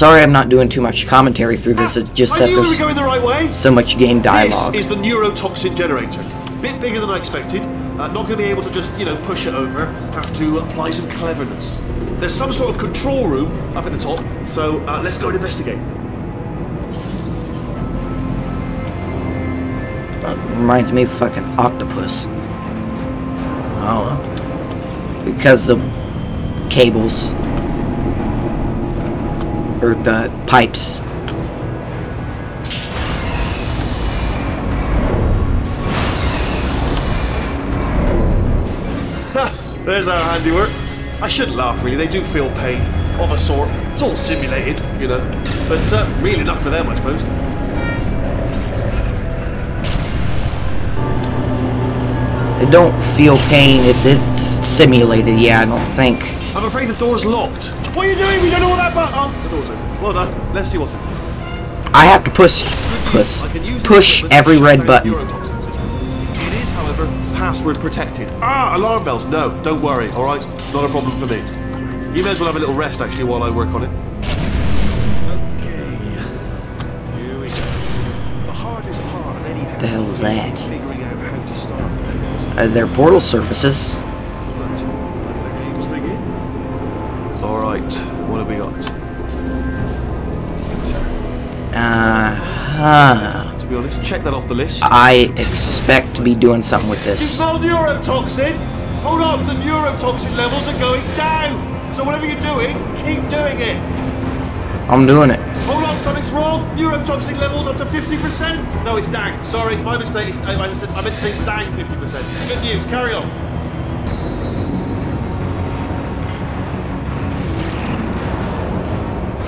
Sorry I'm not doing too much commentary through this, it's just I that knew we were there's right way. so much game dialogue. This is the neurotoxin generator. Bit bigger than I expected. Uh, not going to be able to just, you know, push it over. Have to apply some cleverness. There's some sort of control room up at the top, so uh, let's go and investigate. Reminds me of fucking octopus. Oh, because the cables or the pipes. There's our handiwork. I shouldn't laugh, really. They do feel pain, of a sort. It's all simulated, you know. But uh, real enough for them, I suppose. They don't feel pain. It, it's simulated. Yeah, I don't think. I'm afraid the door's locked. What are you doing? We don't know what that button. Oh, the door's open. Well done. Let's see what's inside. I have to push, push, I can use this push every red button. the neurotoxin system. It is, however, password protected. Ah, alarm bells. No, don't worry. All right, not a problem for me. You may as well have a little rest actually while I work on it. Okay, here we go. The hardest part of any The hell is is that? Figuring out how to start things. Uh, they're portal surfaces. What we got? Uh huh. To be honest, check that off the list. I expect to be doing something with this. You this. smell neurotoxin? Hold on, the neurotoxin levels are going down. So whatever you're doing, keep doing it. I'm doing it. Hold on, something's wrong. Neurotoxin levels up to 50%. No, it's down. Sorry, my mistake. It's, I, I, meant I meant to say down 50%. Good news. Carry on.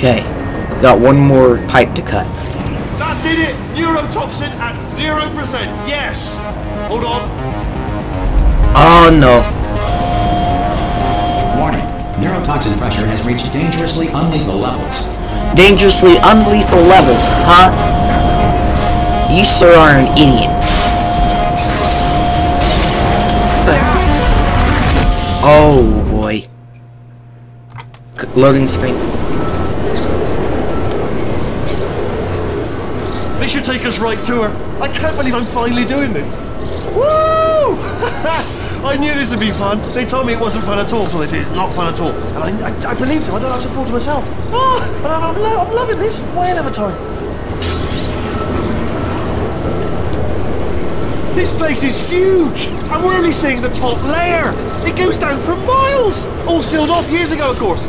Okay. Got one more pipe to cut. That did it. Neurotoxin at 0%. Yes. Hold on. Oh no. Warning. Neurotoxin pressure has reached dangerously unlethal levels. Dangerously unlethal levels, huh? You sir are an idiot. Oh boy. Loading screen. This should take us right to her. I can't believe I'm finally doing this. Woo! I knew this would be fun. They told me it wasn't fun at all, so they said it's not fun at all. And I, I, I believed them. I don't know how to fool to myself. Oh, and I'm, I'm, lo- I'm loving this. Of a time. This place is huge, and we're only seeing the top layer. It goes down for miles. All sealed off years ago, of course.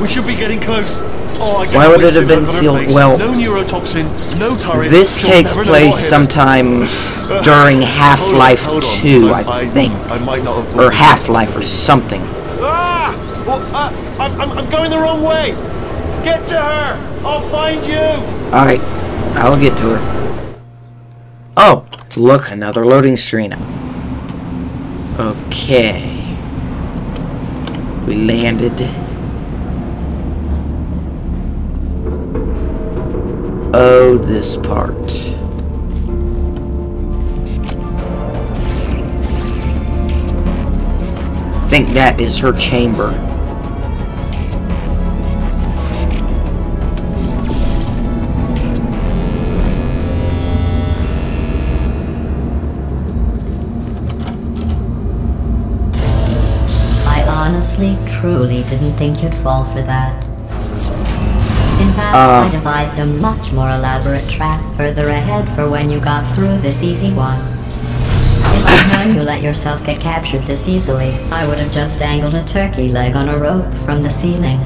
We should be getting close. Oh, I Why would it have been sealed- face. well, no neurotoxin, no turret. This takes place what hit her. sometime during Half-Life Hold on, 2, I. I- think. I might not have. Or Half-Life or something. Ah! Well, uh, I'm, I'm, I'm going the wrong way. Get to her. I'll find you. Alright, I'll get to her. Oh, look, another loading screen. Okay. We landed. Oh, this part. think that is her chamber. I honestly, truly didn't think you'd fall for that. Uh. I devised a much more elaborate trap further ahead for when you got through this easy one. If I'd known you let yourself get captured this easily, I would have just dangled a turkey leg on a rope from the ceiling.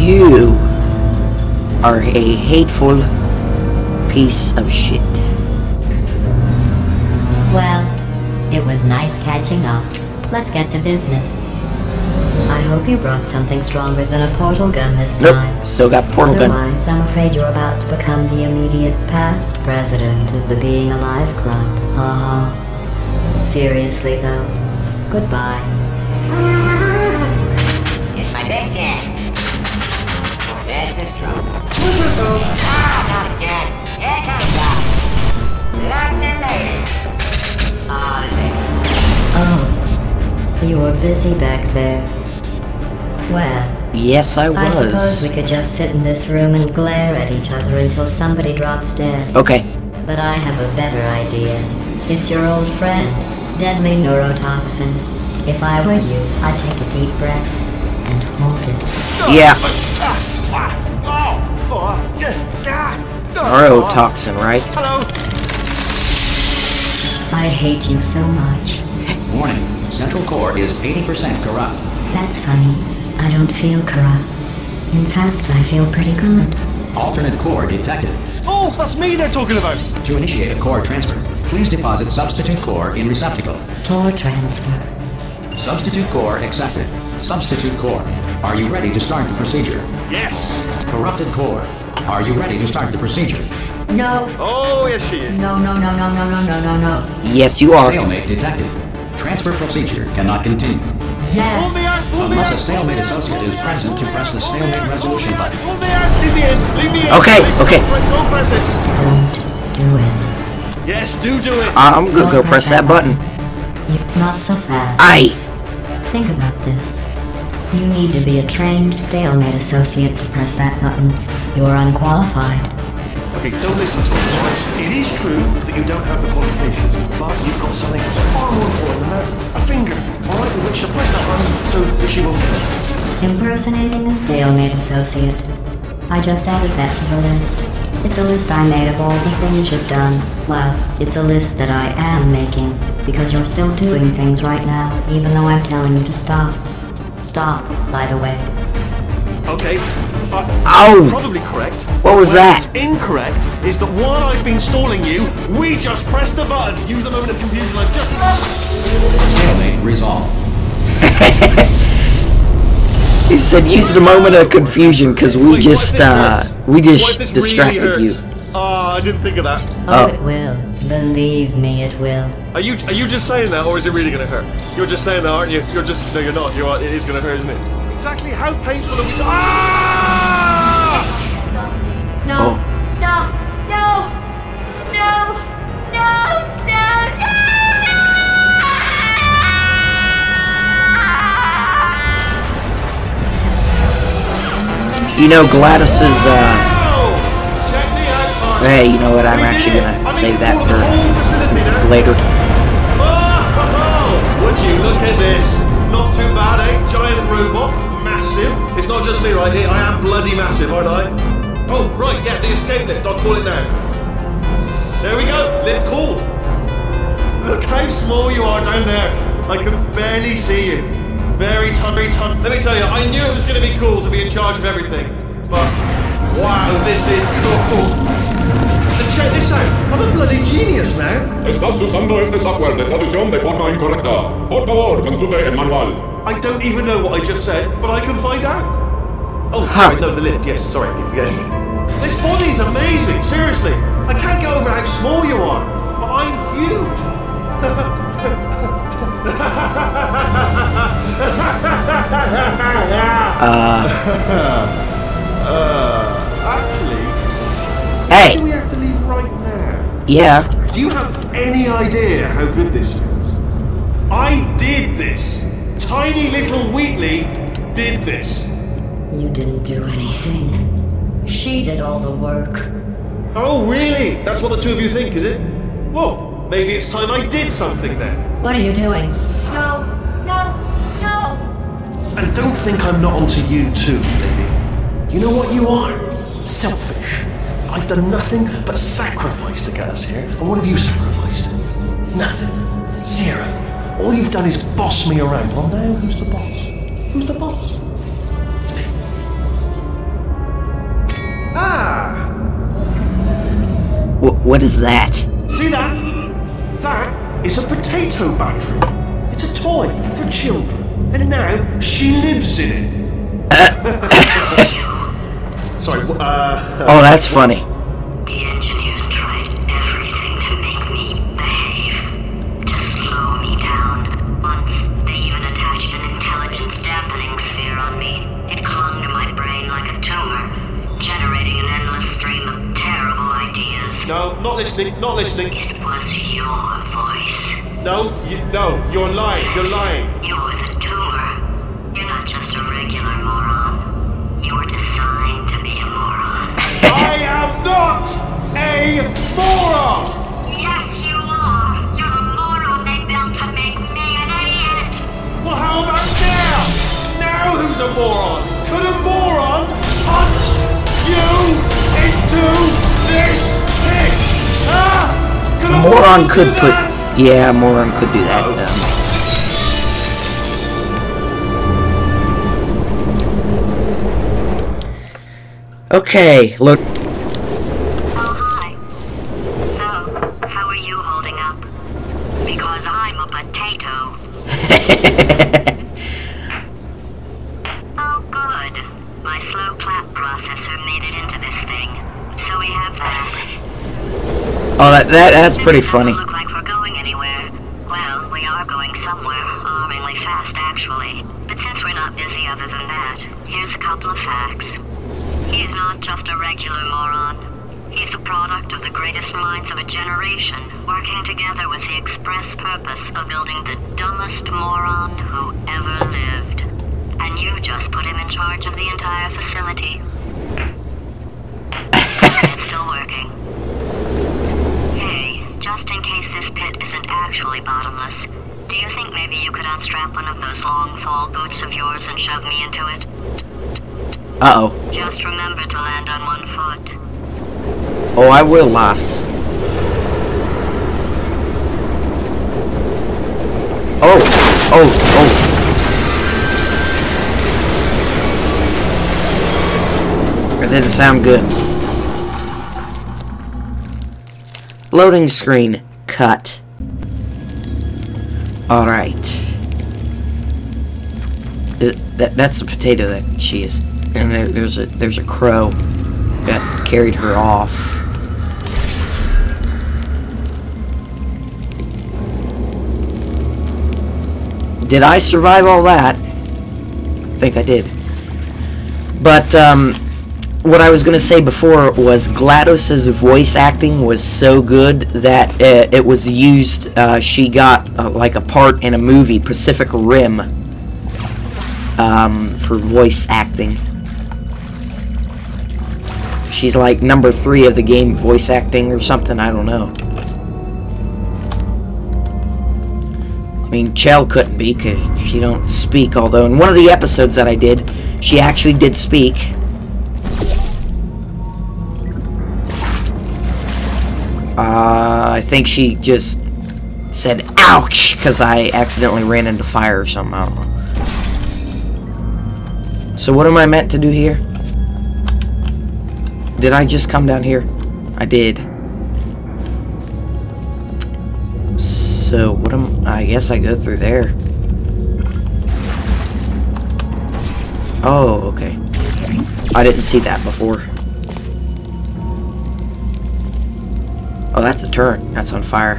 You are a hateful piece of shit. Well, it was nice catching up. Let's get to business. I hope you brought something stronger than a portal gun this Nope, time. still got portal gun. Otherwise, I'm afraid you're about to become the immediate past president of the Being Alive Club. Uh-huh. Seriously, though, goodbye. It's my big chance. This is trouble. ah, not again. Here comes up. London lady. Ah, this ain't Oh, you were busy back there. Well, Yes, I was. I suppose was. we could just sit in this room and glare at each other until somebody drops dead. Okay. But I have a better idea. It's your old friend, deadly neurotoxin. If I were you, I'd take a deep breath and hold it. Yeah. Oh, oh, yeah, yeah. Neurotoxin, right? Hello. I hate you so much. Warning. Central core is 80% corrupt. That's funny. I don't feel corrupt. In fact, I feel pretty good. Alternate core detected. Oh, that's me they're talking about. To initiate a core transfer, please deposit substitute core in receptacle. Tor transfer. Substitute core accepted. Substitute core. Are you ready to start the procedure? Yes. Corrupted core. Are you ready to start the procedure? No. Oh, yes, she is. No, no, no, no, no, no, no, no, no. Yes, you are. Stalemate detected. Transfer procedure cannot continue. Yes. out. Pull me Unless a stalemate associate is present to press the stalemate resolution button. Pull me out. Leave me in. Leave me in. Okay, okay. Don't press it. Don't do it. Yes, do do it. I- I'm gonna go press that button. You, not so fast. I. Think about this. You need to be a trained stalemate associate to press that button. You're unqualified. Okay, don't listen to right? It is true that you don't have the qualifications, but you've got something far more important than that. A finger, all right, with which to press that button so that she will fit. Impersonating a stalemate associate. I just added that to the list. It's a list I made of all the things you've done. Well, it's a list that I am making, because you're still doing things right now, even though I'm telling you to stop. Stop, by the way. Okay. Uh, Ow. probably correct. What was Where that? Incorrect is that while I've been stalling you, we just pressed the button. Use the moment of confusion. I've just. Stalemate resolved. He said use the moment of confusion because we Wait, just uh we just distracted really you. hurts? Oh, I didn't think of that. Oh, Oh. it will. Believe me, it will. Are you are you just saying that, or is it really going to hurt? You're just saying that, aren't you? You're just no, you're not. You're it is going to hurt, isn't it? Exactly how painful are we? To- ah! No! Oh. Stop! No! No! No! No! No. You know GLaDOS is uh! Check me out. Hey, you know what? I'm actually gonna save that for whole facility now. later. Oh, would you look at this? Not too bad, eh? Giant robot, massive. It's not just me right here. I am bloody massive, aren't I? Oh, right, yeah, the escape lift. I'll call it now. There we go. Lift call. Look how small you are down there. I can barely see you. Very tiny, tiny. Let me tell you, I knew it was going to be cool to be in charge of everything. But, wow, this is cool. So check this out. I'm a bloody genius now. Estás usando este software de traducción de forma incorrecta. Por favor, consulte el manual. I don't even know what I just said, but I can find out. Oh, Huh. sorry, no, the lift. Yes, sorry, I keep forgetting. This body's amazing, seriously. I can't get over how small you are, but I'm huge. Uh. Actually, Hey, do we have to leave right now? yeah. Do you have any idea how good this feels? I did this. Tiny little Wheatley did this. You didn't do anything. She did all the work. Oh, really? That's what the two of you think, is it? Well, maybe it's time I did something then. What are you doing? No! No! No! And don't think I'm not onto you too, lady. You know what you are? Selfish. I've done nothing but sacrifice to get us here. And what have you sacrificed? Nothing. Zero. All you've done is boss me around. Well, now who's the boss? Who's the boss? W- what is that? See that? That is a potato battery. It's a toy for children. And now she lives in it. Sorry, uh. Oh, that's funny. not listening, not listening. It was your voice. No, you, no, you're lying, yes, you're lying. You're the doer. You're not just a regular moron. You're designed to be a moron. I am not a moron! Yes, you are. You're the moron they built to make me an idiot. Well, how about now? Now who's a moron? Could a moron hunt you into this? Huh? Could a Moron could put. Yeah, Moron could do that. Um, okay, look. That, that that's pretty funny. look like we're going anywhere. Well, we are going somewhere, alarmingly fast, actually. But since we're not busy other than that, here's a couple of facts. He's not just a regular moron. He's the product of the greatest minds of a generation, working together with the express purpose of building the dumbest moron who ever lived. And you just put him in charge of the entire facility. it's still working. Hey, just in case this pit bottomless, do you think maybe you could unstrap one of those long fall boots of yours and shove me into it? Uh oh. Just remember to land on one foot. Oh, I will, lass. Oh, oh, oh. That didn't sound good. Loading screen. Cut. Alright. That, that's the potato that she is. And there, there's a there's a crow that carried her off. Did I survive all that? I think I did. But um, what I was going to say before was GLaDOS's voice acting was so good that uh, it was used. Uh, she got uh, like a part in a movie, Pacific Rim, um, for voice acting. She's like number three of the game voice acting or something. I don't know. I mean, Chell couldn't be because she don't speak. Although in one of the episodes that I did, she actually did speak. Uh, I think she just said "ouch" because I accidentally ran into fire or something. I don't know. So what am I meant to do here? Did I just come down here? I did. So what am I guess I go through there. Oh, okay. I didn't see that before. Oh, that's a turret. That's on fire.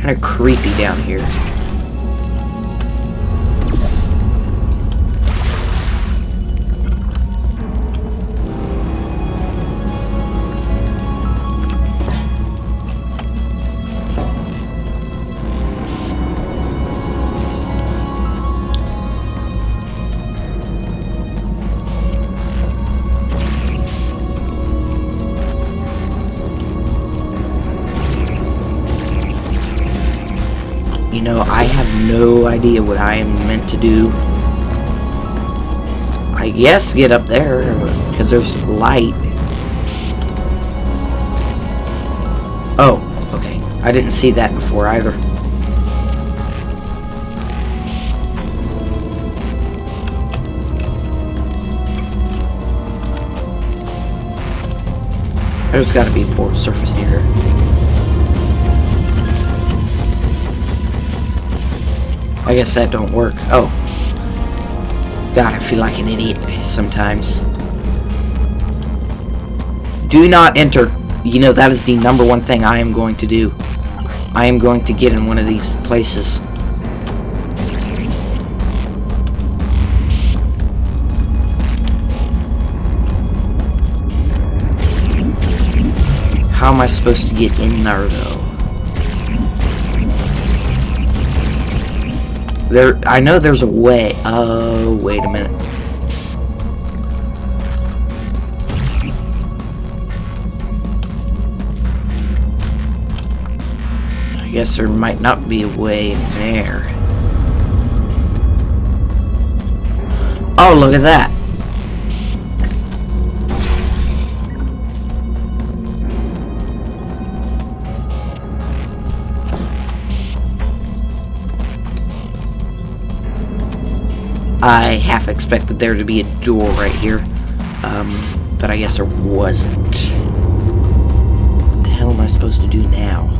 Kind of creepy down here. Know, I have no idea what I am meant to do. I guess get up there, because there's light. Oh, okay. I didn't see that before either. There's gotta be a port surface here. I guess that don't work. Oh. God, I feel like an idiot sometimes. Do not enter. You know, that is the number one thing I am going to do. I am going to get in one of these places. How am I supposed to get in there, though? There, I know there's a way. Oh, wait a minute. I guess there might not be a way in there. Oh, look at that. I half expected there to be a door right here, um, but I guess there wasn't. What the hell am I supposed to do now?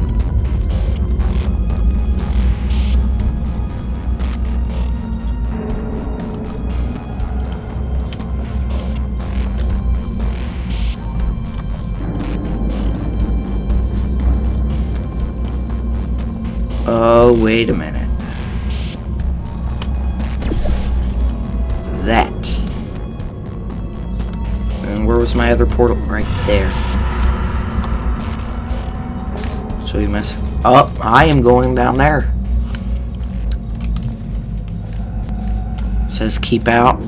Oh, wait a minute. My other portal? Right there. So we must... Oh, I am going down there. Says keep out.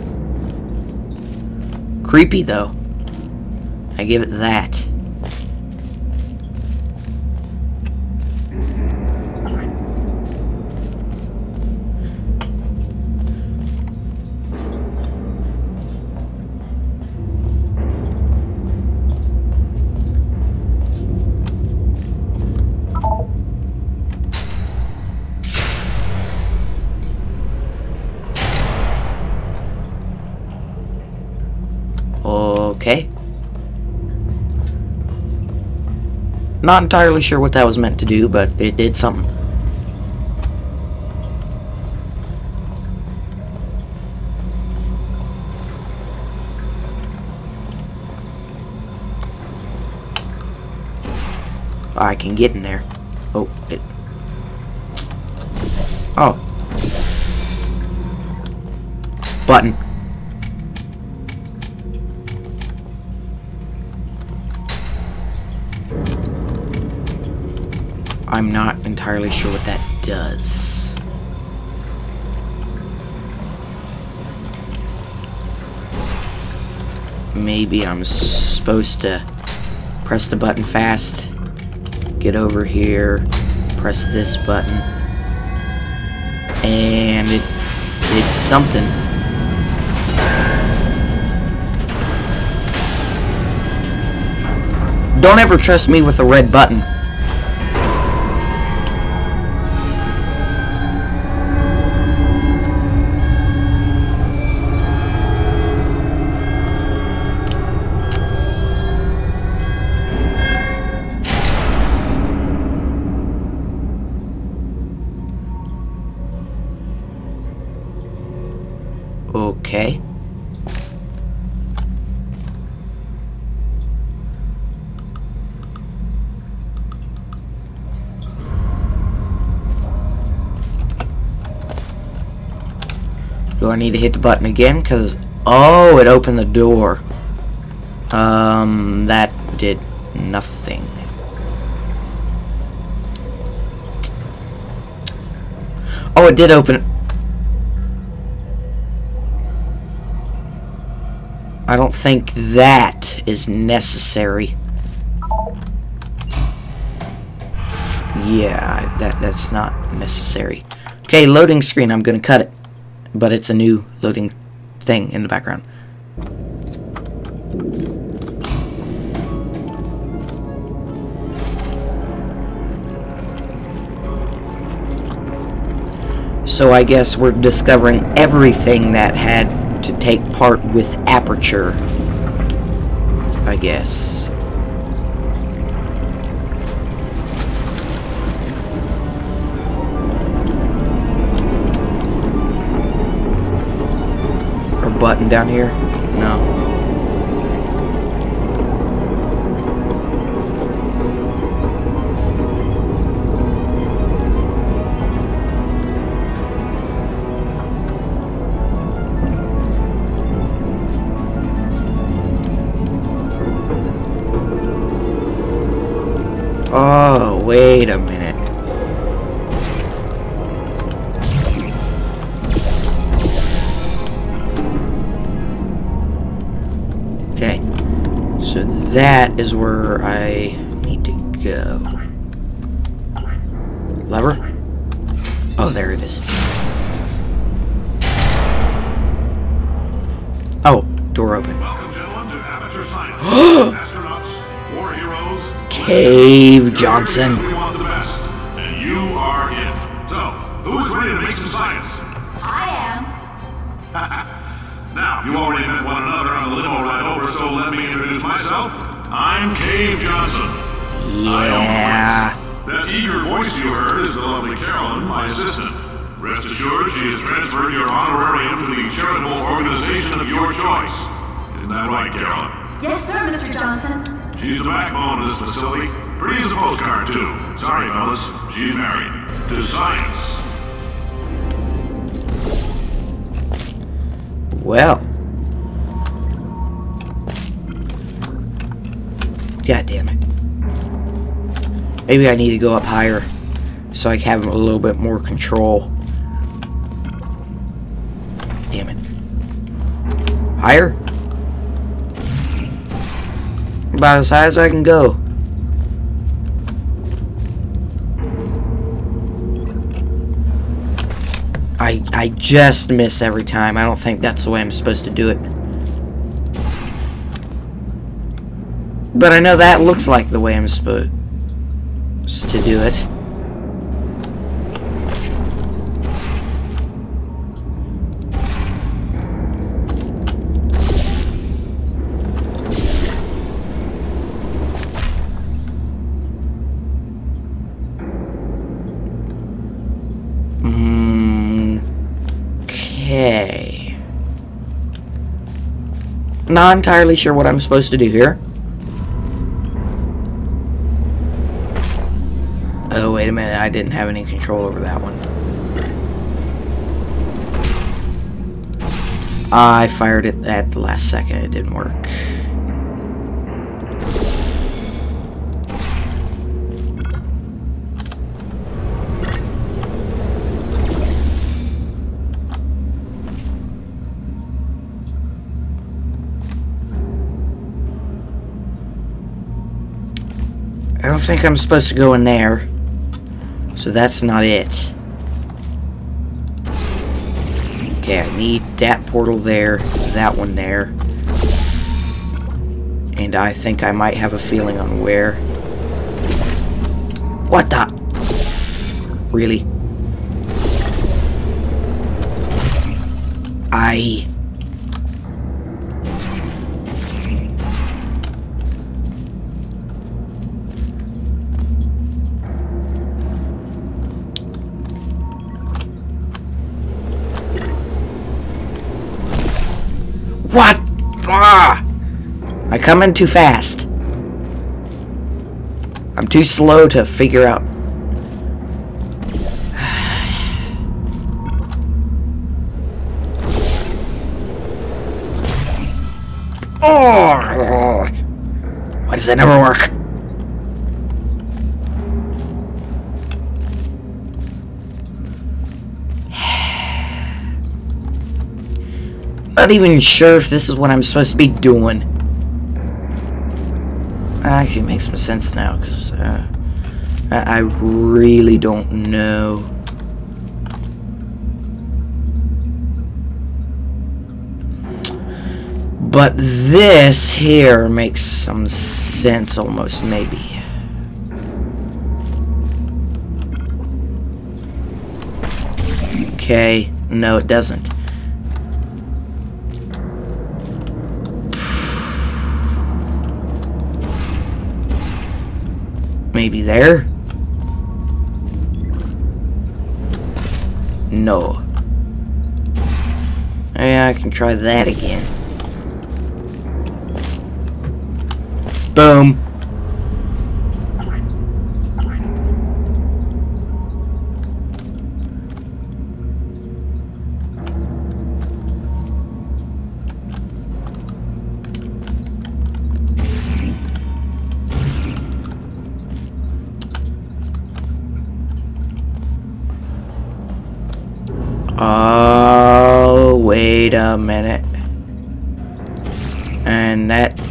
Creepy, though. I give it that. Not entirely sure what that was meant to do, but it did something. Oh, I can get in there. Oh, it. Oh. Button. I'm not entirely sure what that does. Maybe I'm supposed to press the button fast, get over here, press this button, and it did something. Don't ever trust me with a red button. Need to hit the button again? Because, oh, it opened the door. Um, that did nothing. Oh, it did open. I don't think that is necessary. Yeah, that that's not necessary. Okay, loading screen. I'm gonna cut it, but it's a new loading thing in the background. So I guess we're discovering everything that had to take part with Aperture. I guess. Button down here? No. Oh, wait a minute. That is where I need to go. Lever? Oh, there it is. Oh, door open. Welcome, gentlemen, to Aperture Science. Astronauts, war heroes. Cave Johnson. We want the best, and you are it. So, who is ready to make some science? I am. Now, you already met one another on the limo ride over, so let me introduce myself. I'm Cave Johnson. Yeah. That eager voice you heard is the lovely Caroline, my assistant. Rest assured, she has transferred your honorarium to the charitable organization of your choice. Isn't that right, Caroline? Yes, sir, Mr. Johnson. She's the backbone of this facility. Pretty as a postcard, too. Sorry, fellas. She's married. To science. Well. God damn it. Maybe I need to go up higher so I have a little bit more control. Damn it. Higher? About as high as I can go. I I just miss every time. I don't think that's the way I'm supposed to do it. But I know that looks like the way I'm supposed to do it. Okay. Not entirely sure what I'm supposed to do here. I didn't have any control over that one. I fired it at the last second. It didn't work. I don't think I'm supposed to go in there. So that's not it. Okay, I need that portal there, that one there. And I think I might have a feeling on where. What the? Really? I... In too fast. I'm too slow to figure out. Oh! Why does that never work? Not even sure if this is what I'm supposed to be doing. Actually, makes some sense now, because uh, I, I really don't know. But this here makes some sense, almost, maybe. Okay, no it doesn't. Maybe there? No. Yeah, I can try that again. Boom.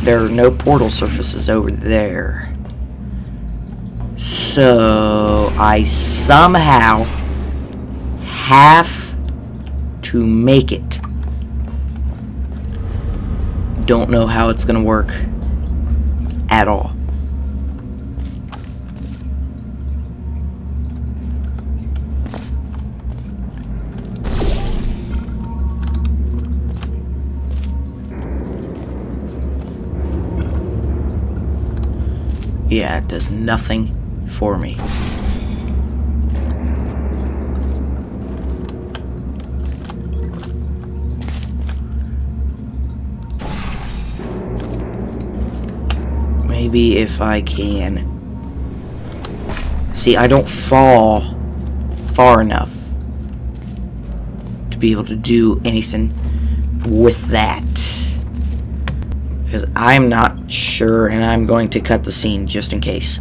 There are no portal surfaces over there. So I somehow have to make it. Don't know how it's gonna work at all. Yeah, it does nothing for me. Maybe if I can... See, I don't fall far enough to be able to do anything with that. Because I'm not sure, and I'm going to cut the scene just in case.